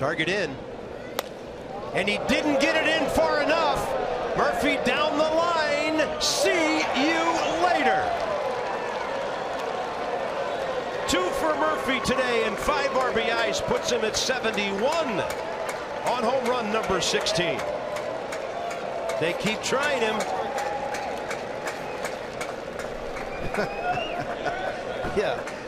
Target in. And he didn't get it in far enough. Murphy down the line. See you later. Two for Murphy today and five RBIs puts him at 71 on home run number 16. They keep trying him. Yeah.